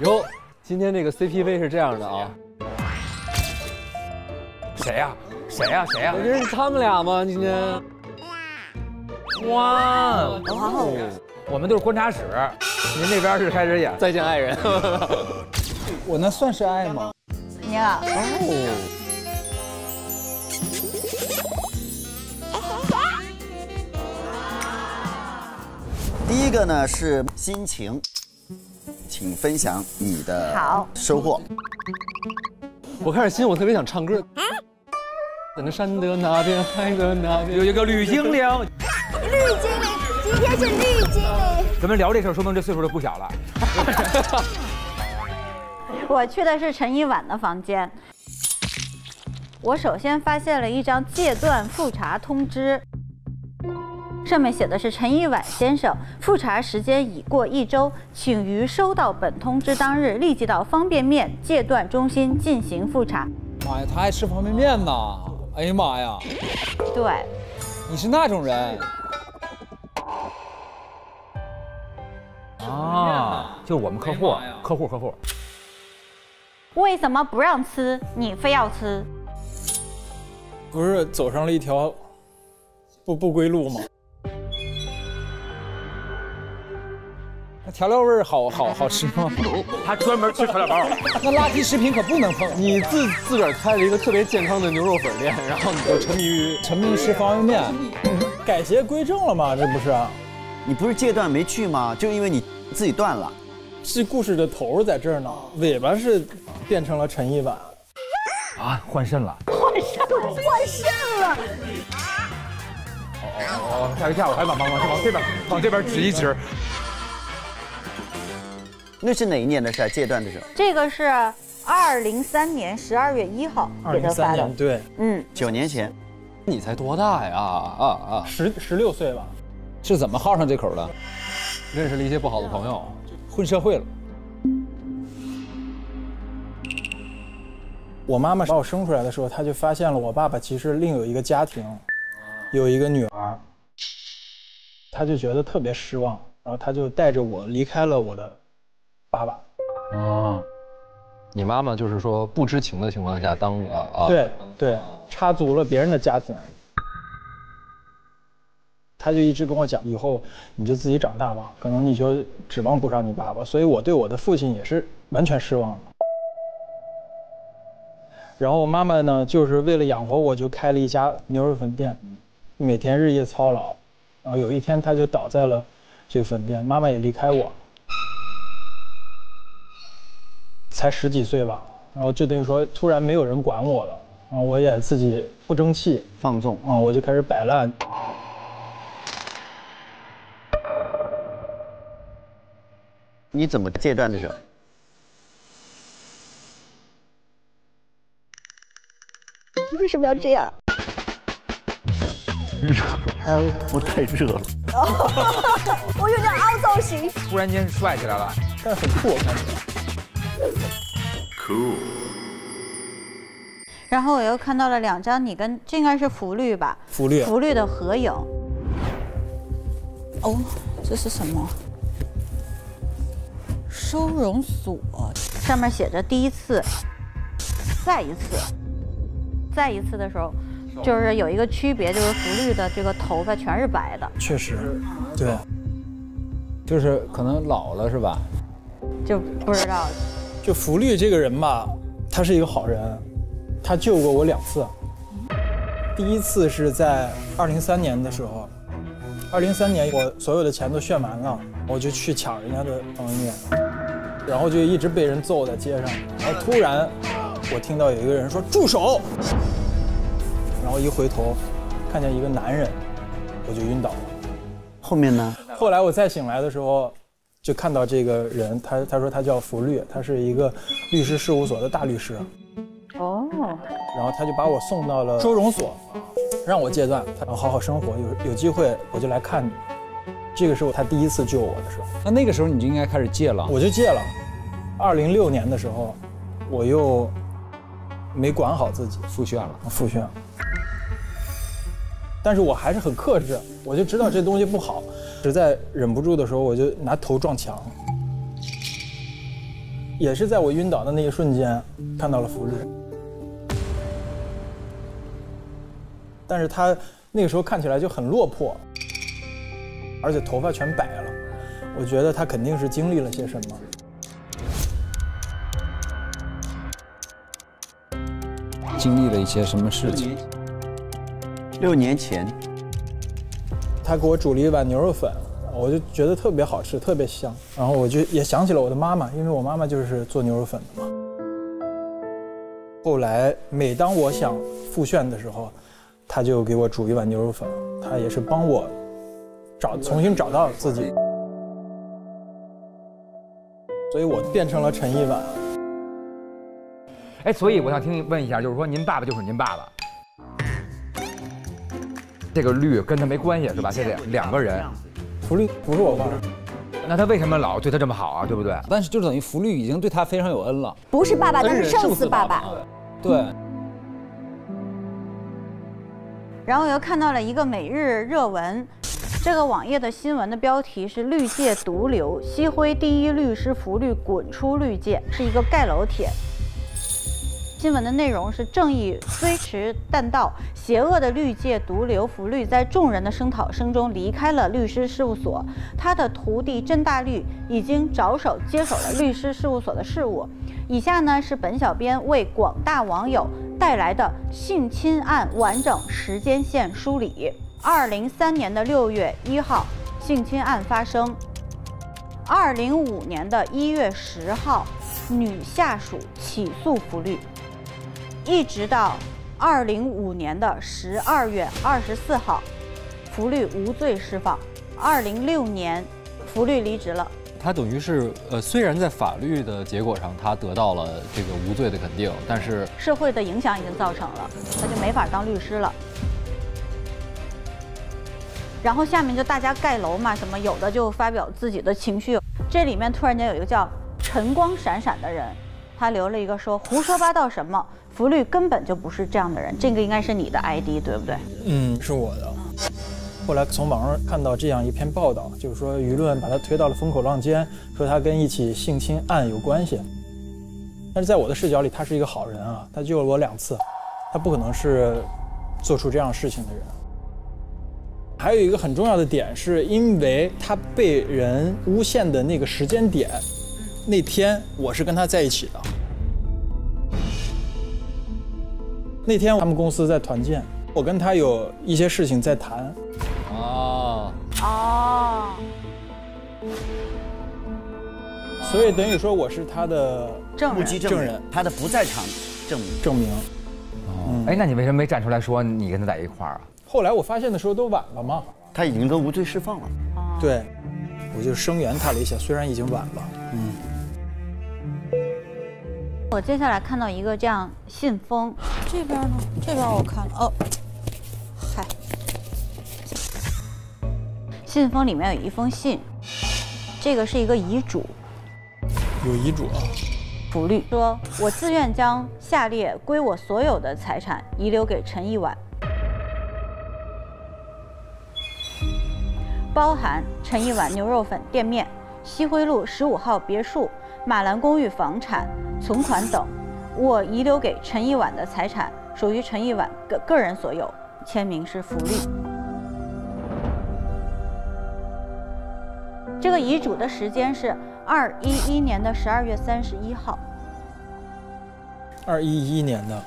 哟，今天这个 CPV 是这样的啊，谁呀？谁呀？谁呀？我认识他们俩吗？今天哇哇哦！我们都是观察室，您那边是开始演《再见爱人》。我那算是爱吗？你好。第一个呢是心情，请分享你的好收获。我开始心，我特别想唱歌。在那山的那边，海的那边，有一个绿精灵。绿精灵，今天是绿精灵。咱们聊这事儿，说明这岁数都不小了。我去的是陈一婉的房间。我首先发现了一张戒断复查通知，上面写的是陈一婉先生，复查时间已过一周，请于收到本通知当日立即到方便面戒断中心进行复查。妈呀，他爱吃方便面呐！哎呀妈呀，对，你是那种人啊，就是我们客户，客户，客户。为什么不让吃，你非要吃？不是走上了一条不不归路吗？那调料味儿好好好吃吗？他专门吃调料包。那垃圾食品可不能碰。你自自个儿开了一个特别健康的牛肉粉店，然后你就沉迷于 沉迷于吃方便面，改邪归正了吗？这不是？你不是戒断没去吗？就因为你自己断了。这故事的头在这儿呢，尾巴是变成了陈一婉。啊，换肾了！换肾了！换肾了！哦哦哦！吓一跳，我还往往往往这边往这边指一指。那是哪一年的事？戒断的时候？这个是二零三年十二月一号给他发的。对，嗯，九年前。你才多大呀？啊啊！十十六岁吧？是怎么好上这口的？认识了一些不好的朋友，混社会了。我妈妈把我生出来的时候，她就发现了我爸爸其实另有一个家庭，有一个女儿，她就觉得特别失望，然后她就带着我离开了我的爸爸。哦，你妈妈就是说不知情的情况下当啊啊，对对，插足了别人的家庭，他就一直跟我讲，以后你就自己长大吧，可能你就指望不上你爸爸，所以我对我的父亲也是完全失望了。然后我妈妈呢，就是为了养活我，就开了一家牛肉粉店，每天日夜操劳。然后有一天，她就倒在了这个粉店，妈妈也离开我，才十几岁吧。然后就等于说，突然没有人管我了，然后我也自己不争气，放纵啊，我就开始摆烂。你怎么戒断的时候？你为什么要这样？热，不太热了。我有点凹造型。突然间帅起来了，但是很酷，我感觉。Cool。然后我又看到了两张你跟这应该是福绿吧？福绿。福律的合影。哦，这是什么？收容所，上面写着第一次，再一次。再一次的时候，就是有一个区别，就是福绿的这个头发全是白的。确实，对，就是可能老了是吧？就不知道。就福律这个人吧，他是一个好人，他救过我两次。第一次是在二零三年的时候，二零三年我所有的钱都炫完了，我就去抢人家的方便面，然后就一直被人揍在街上，然后突然。我听到有一个人说住手，然后一回头，看见一个男人，我就晕倒了。后面呢？后来我再醒来的时候，就看到这个人，他他说他叫福律，他是一个律师事务所的大律师。哦。然后他就把我送到了收容所，让我戒断，他要好好生活，有有机会我就来看你。这个是他第一次救我的时候。那那个时候你就应该开始戒了。我就戒了。二零六年的时候，我又。没管好自己，复炫了，复炫。但是我还是很克制，我就知道这东西不好，实在忍不住的时候，我就拿头撞墙。也是在我晕倒的那一瞬间看到了福日，但是他那个时候看起来就很落魄，而且头发全白了，我觉得他肯定是经历了些什么。经历了一些什么事情？六年前，他给我煮了一碗牛肉粉，我就觉得特别好吃，特别香。然后我就也想起了我的妈妈，因为我妈妈就是做牛肉粉的嘛。后来每当我想复炫的时候，他就给我煮一碗牛肉粉，他也是帮我找重新找到自己，所以我变成了陈一婉。哎，所以我想听问一下，就是说您爸爸就是您爸爸，这个绿跟他没关系是吧？这两两个人，福绿不是我爸，那他为什么老对他这么好啊？对不对？但是就等于福绿已经对他非常有恩了。不是爸爸，但是胜似爸爸。对，然后我又看到了一个每日热文，这个网页的新闻的标题是“绿界毒瘤，西辉第一律师福绿滚出绿界”，是一个盖楼帖。新闻的内容是：正义虽迟但到，邪恶的律界毒瘤福律在众人的声讨声中离开了律师事务所。他的徒弟甄大律已经着手接手了律师事务所的事务。以下呢是本小编为广大网友带来的性侵案完整时间线梳理。二零三年的六月一号，性侵案发生；二零五年的一月十号，女下属起诉福律，一直到二零五年的十二月二十四号，福律无罪释放。二零六年，福律离职了。他等于是呃，虽然在法律的结果上他得到了这个无罪的肯定，但是社会的影响已经造成了，他就没法当律师了。然后下面就大家盖楼嘛，什么有的就发表自己的情绪。这里面突然间有一个叫晨光闪闪的人，他留了一个说胡说八道什么，福律根本就不是这样的人，这个应该是你的 ID 对不对？嗯，是我的。后来从网上看到这样一篇报道，就是说舆论把他推到了风口浪尖，说他跟一起性侵案有关系。但是在我的视角里，他是一个好人啊，他救了我两次，他不可能是做出这样事情的人。还有一个很重要的点，是因为他被人诬陷的那个时间点，那天我是跟他在一起的。那天他们公司在团建，我跟他有一些事情在谈，哦，哦，所以等于说我是他的证人目击证人证人，他的不在场证明。证明。哦哎，那你为什么没站出来说你跟他在一块儿啊？后来我发现的时候都晚了嘛，他已经都无罪释放了。对，我就声援他了一下，虽然已经晚了。我接下来看到一个这样信封，这边呢？这边我看了哦，嗨，信封里面有一封信，这个是一个遗嘱。有遗嘱啊，福律说：“我自愿将下列归我所有的财产遗留给陈一婉，包含陈一婉牛肉粉店面、西辉路十五号别墅、马兰公寓房产、存款等。我遗留给陈一婉的财产属于陈一婉个个人所有。”签名是福利。这个遗嘱的时间是二一一年的十二月三十一号。二一一年的，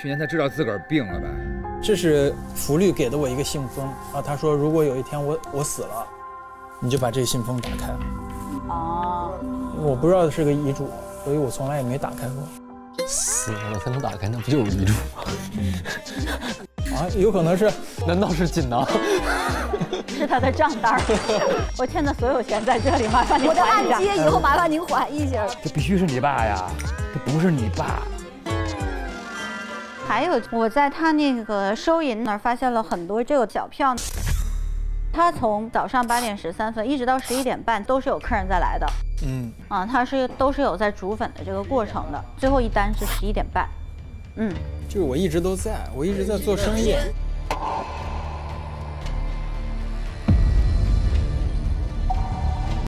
去年他知道自个儿病了呗？这是福律给的我一个信封啊。他说，如果有一天我我死了，你就把这信封打开。哦，我不知道是个遗嘱，所以我从来也没打开过。死了才能打开，那不就是遗嘱吗？啊，有可能是难道是锦囊？是他的账单。我欠的所有钱在这里，麻烦您我的还一下。按揭以后麻烦您还一下。这必须是你爸呀，这不是你爸。还有，我在他那个收银那儿发现了很多这个小票。他从早上八点十三分一直到十一点半都是有客人在来的嗯，啊，他是都是有在煮粉的这个过程的。最后一单是十一点半，嗯，就是我一直都在，我一直在做生意。